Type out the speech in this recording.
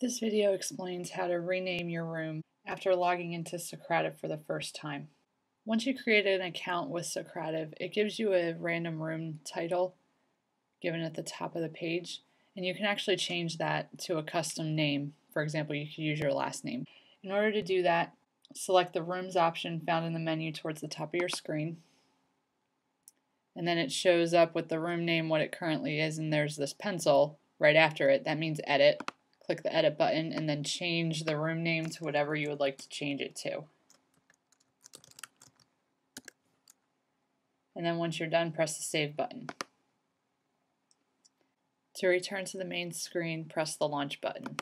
This video explains how to rename your room after logging into Socrative for the first time. Once you create an account with Socrative, it gives you a random room title given at the top of the page, and you can actually change that to a custom name. For example, you could use your last name. In order to do that, select the Rooms option found in the menu towards the top of your screen. And then it shows up with the room name, what it currently is, and there's this pencil right after it. That means edit click the edit button and then change the room name to whatever you would like to change it to. And then once you're done, press the save button. To return to the main screen, press the launch button.